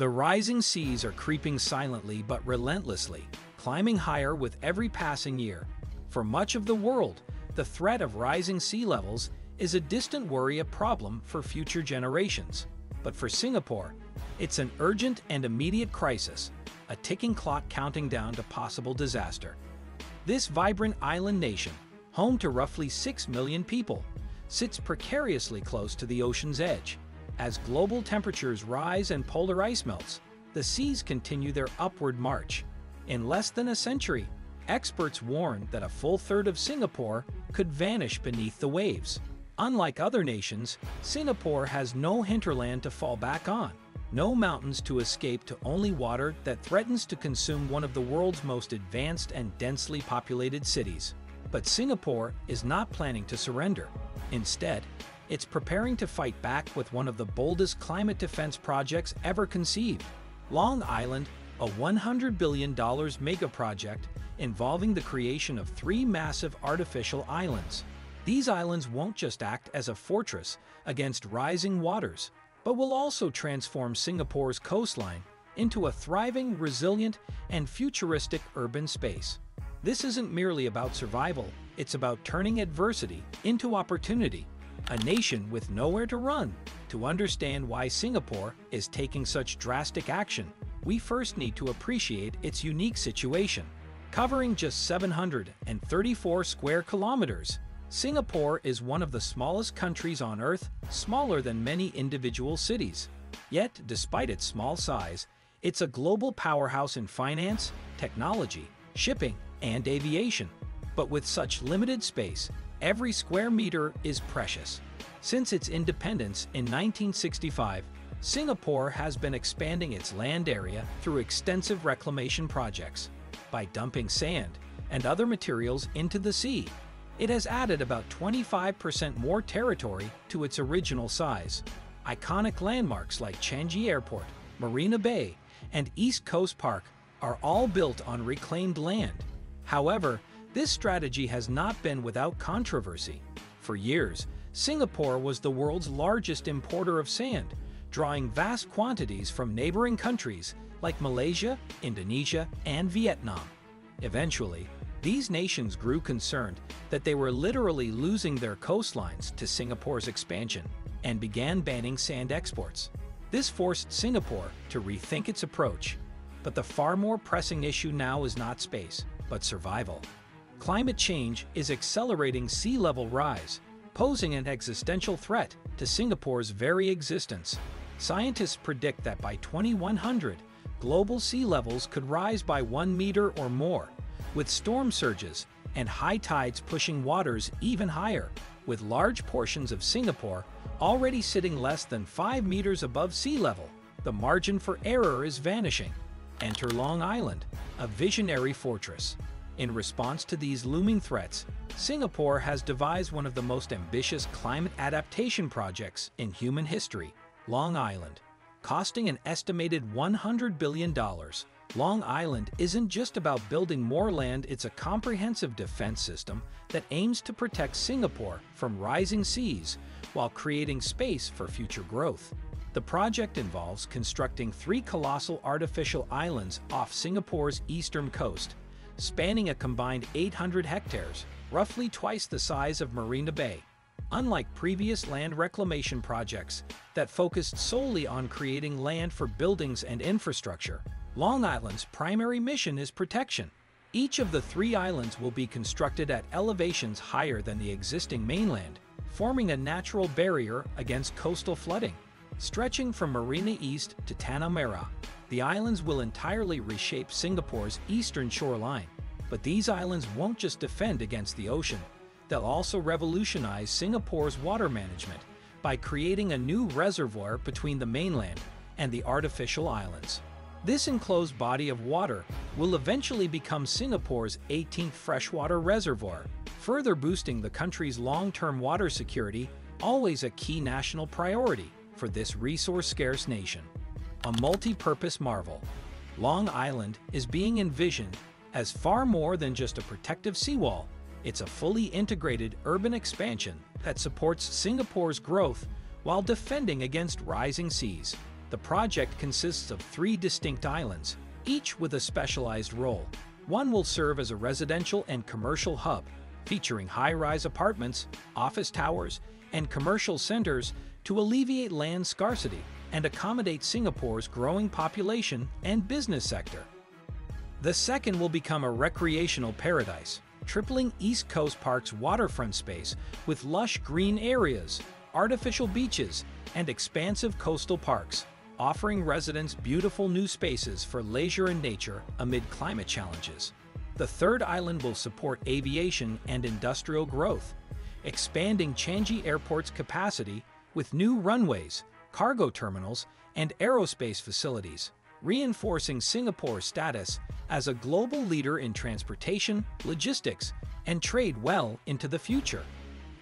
The rising seas are creeping silently but relentlessly, climbing higher with every passing year. For much of the world, the threat of rising sea levels is a distant worry a problem for future generations. But for Singapore, it's an urgent and immediate crisis, a ticking clock counting down to possible disaster. This vibrant island nation, home to roughly 6 million people, sits precariously close to the ocean's edge. As global temperatures rise and polar ice melts, the seas continue their upward march. In less than a century, experts warn that a full third of Singapore could vanish beneath the waves. Unlike other nations, Singapore has no hinterland to fall back on, no mountains to escape to only water that threatens to consume one of the world's most advanced and densely populated cities. But Singapore is not planning to surrender. Instead, it's preparing to fight back with one of the boldest climate defense projects ever conceived. Long Island, a $100 billion mega project involving the creation of three massive artificial islands. These islands won't just act as a fortress against rising waters, but will also transform Singapore's coastline into a thriving, resilient, and futuristic urban space. This isn't merely about survival, it's about turning adversity into opportunity. A nation with nowhere to run. To understand why Singapore is taking such drastic action, we first need to appreciate its unique situation. Covering just 734 square kilometers, Singapore is one of the smallest countries on Earth, smaller than many individual cities. Yet, despite its small size, it's a global powerhouse in finance, technology, shipping, and aviation. But with such limited space, every square meter is precious. Since its independence in 1965, Singapore has been expanding its land area through extensive reclamation projects. By dumping sand and other materials into the sea, it has added about 25% more territory to its original size. Iconic landmarks like Changi Airport, Marina Bay, and East Coast Park are all built on reclaimed land. However, this strategy has not been without controversy. For years, Singapore was the world's largest importer of sand, drawing vast quantities from neighboring countries like Malaysia, Indonesia, and Vietnam. Eventually, these nations grew concerned that they were literally losing their coastlines to Singapore's expansion and began banning sand exports. This forced Singapore to rethink its approach. But the far more pressing issue now is not space, but survival. Climate change is accelerating sea level rise, posing an existential threat to Singapore's very existence. Scientists predict that by 2100, global sea levels could rise by one meter or more, with storm surges and high tides pushing waters even higher, with large portions of Singapore already sitting less than 5 meters above sea level. The margin for error is vanishing. Enter Long Island, a visionary fortress. In response to these looming threats, Singapore has devised one of the most ambitious climate adaptation projects in human history, Long Island. Costing an estimated $100 billion, Long Island isn't just about building more land, it's a comprehensive defense system that aims to protect Singapore from rising seas while creating space for future growth. The project involves constructing three colossal artificial islands off Singapore's eastern coast, spanning a combined 800 hectares, roughly twice the size of Marina Bay. Unlike previous land reclamation projects that focused solely on creating land for buildings and infrastructure, Long Island's primary mission is protection. Each of the three islands will be constructed at elevations higher than the existing mainland, forming a natural barrier against coastal flooding. Stretching from Marina East to Tanah Merah, the islands will entirely reshape Singapore's eastern shoreline. But these islands won't just defend against the ocean, they'll also revolutionize Singapore's water management by creating a new reservoir between the mainland and the artificial islands. This enclosed body of water will eventually become Singapore's 18th freshwater reservoir, further boosting the country's long-term water security, always a key national priority for this resource-scarce nation. A multi-purpose marvel, Long Island is being envisioned as far more than just a protective seawall. It's a fully integrated urban expansion that supports Singapore's growth while defending against rising seas. The project consists of three distinct islands, each with a specialized role. One will serve as a residential and commercial hub, featuring high-rise apartments, office towers, and commercial centers to alleviate land scarcity and accommodate Singapore's growing population and business sector. The second will become a recreational paradise, tripling East Coast Park's waterfront space with lush green areas, artificial beaches, and expansive coastal parks, offering residents beautiful new spaces for leisure and nature amid climate challenges. The third island will support aviation and industrial growth, expanding Changi Airport's capacity with new runways, cargo terminals, and aerospace facilities, reinforcing Singapore's status as a global leader in transportation, logistics, and trade well into the future.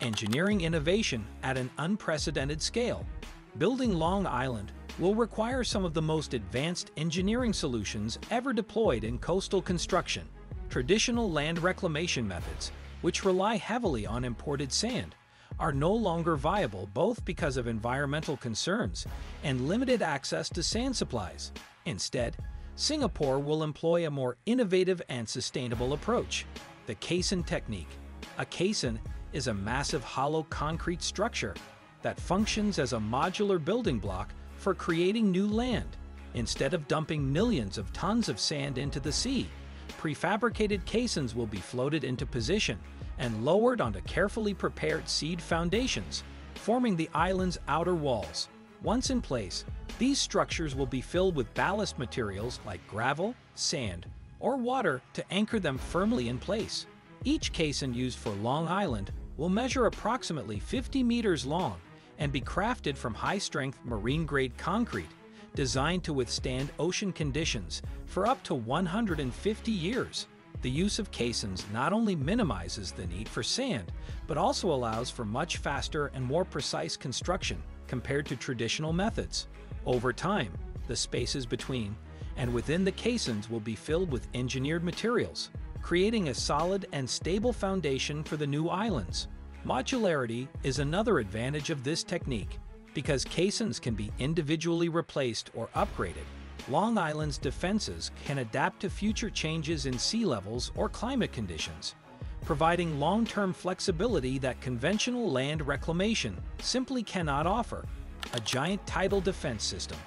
Engineering innovation at an unprecedented scale. Building Long Island will require some of the most advanced engineering solutions ever deployed in coastal construction. Traditional land reclamation methods, which rely heavily on imported sand, are no longer viable both because of environmental concerns and limited access to sand supplies. Instead, Singapore will employ a more innovative and sustainable approach, the caisson technique. A caisson is a massive hollow concrete structure that functions as a modular building block for creating new land. Instead of dumping millions of tons of sand into the sea, prefabricated caissons will be floated into position and lowered onto carefully prepared seabed foundations, forming the island's outer walls. Once in place, these structures will be filled with ballast materials like gravel, sand, or water to anchor them firmly in place. Each caisson used for Long Island will measure approximately 50 meters long and be crafted from high-strength marine-grade concrete designed to withstand ocean conditions for up to 150 years. The use of caissons not only minimizes the need for sand, but also allows for much faster and more precise construction compared to traditional methods. Over time, the spaces between and within the caissons will be filled with engineered materials, creating a solid and stable foundation for the new islands. Modularity is another advantage of this technique because caissons can be individually replaced or upgraded Long Island's defenses can adapt to future changes in sea levels or climate conditions, providing long-term flexibility that conventional land reclamation simply cannot offer, a giant tidal defense system.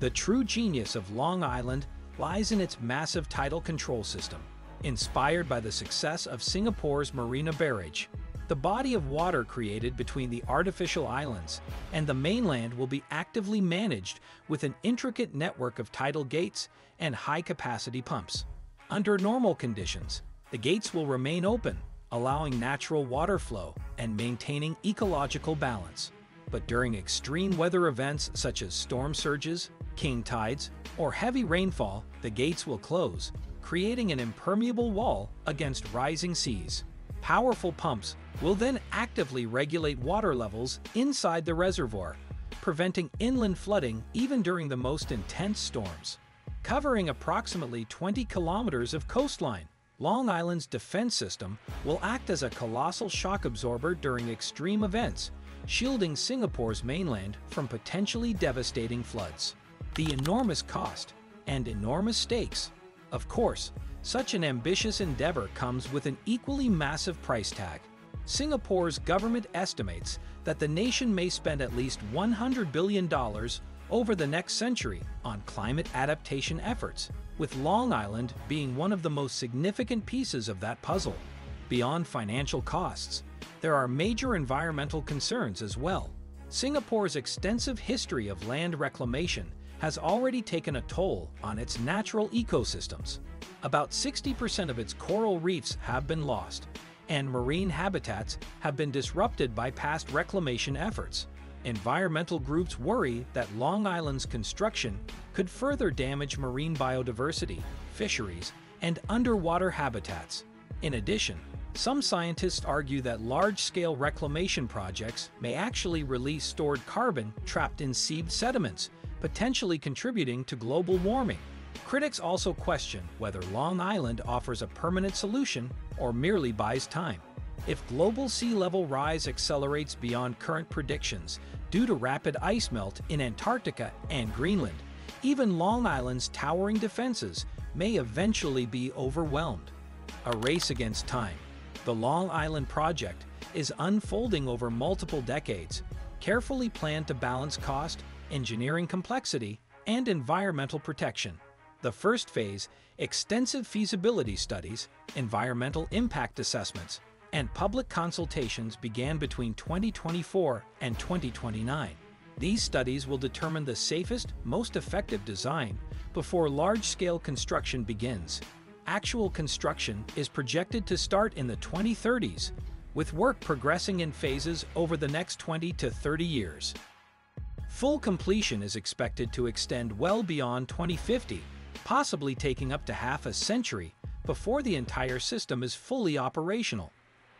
The true genius of Long Island lies in its massive tidal control system, inspired by the success of Singapore's Marina Barrage. The body of water created between the artificial islands and the mainland will be actively managed with an intricate network of tidal gates and high-capacity pumps. Under normal conditions, the gates will remain open, allowing natural water flow and maintaining ecological balance. But during extreme weather events such as storm surges, king tides, or heavy rainfall, the gates will close, creating an impermeable wall against rising seas. Powerful pumps will then actively regulate water levels inside the reservoir, preventing inland flooding even during the most intense storms. Covering approximately 20 kilometers of coastline, Long Island's defense system will act as a colossal shock absorber during extreme events, shielding Singapore's mainland from potentially devastating floods. The enormous cost and enormous stakes, of course, such an ambitious endeavor comes with an equally massive price tag. Singapore's government estimates that the nation may spend at least $100 billion over the next century on climate adaptation efforts, with Long Island being one of the most significant pieces of that puzzle. Beyond financial costs, there are major environmental concerns as well. Singapore's extensive history of land reclamation has already taken a toll on its natural ecosystems. About 60% of its coral reefs have been lost, and marine habitats have been disrupted by past reclamation efforts. Environmental groups worry that Long Island's construction could further damage marine biodiversity, fisheries, and underwater habitats. In addition, some scientists argue that large-scale reclamation projects may actually release stored carbon trapped in seabed sediments, potentially contributing to global warming. Critics also question whether Long Island offers a permanent solution or merely buys time. If global sea level rise accelerates beyond current predictions due to rapid ice melt in Antarctica and Greenland, even Long Island's towering defenses may eventually be overwhelmed. A race against time. The Long Island Project is unfolding over multiple decades, carefully planned to balance cost, engineering complexity, and environmental protection. The first phase, extensive feasibility studies, environmental impact assessments, and public consultations began between 2024 and 2029. These studies will determine the safest, most effective design before large-scale construction begins. Actual construction is projected to start in the 2030s, with work progressing in phases over the next 20 to 30 years. Full completion is expected to extend well beyond 2050, possibly taking up to half a century before the entire system is fully operational.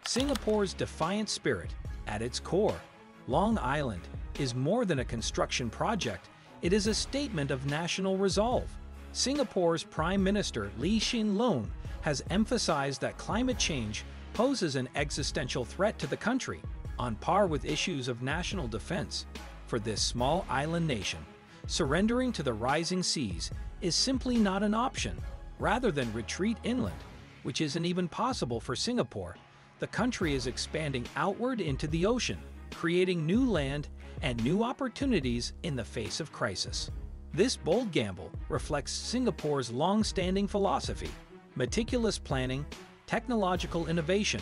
Singapore's defiant spirit, at its core, Long Island, is more than a construction project, it is a statement of national resolve. Singapore's Prime Minister Lee Hsien Loong has emphasized that climate change poses an existential threat to the country, on par with issues of national defense. For this small island nation, surrendering to the rising seas is simply not an option. Rather than retreat inland, which isn't even possible for Singapore, the country is expanding outward into the ocean, creating new land and new opportunities in the face of crisis. This bold gamble reflects Singapore's long-standing philosophy, meticulous planning, technological innovation,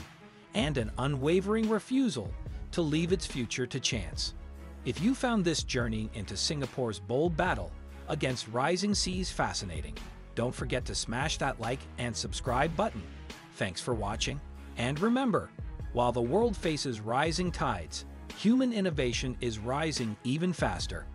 and an unwavering refusal to leave its future to chance. If you found this journey into Singapore's bold battle against rising seas fascinating, don't forget to smash that like and subscribe button. Thanks for watching, and remember, while the world faces rising tides, human innovation is rising even faster.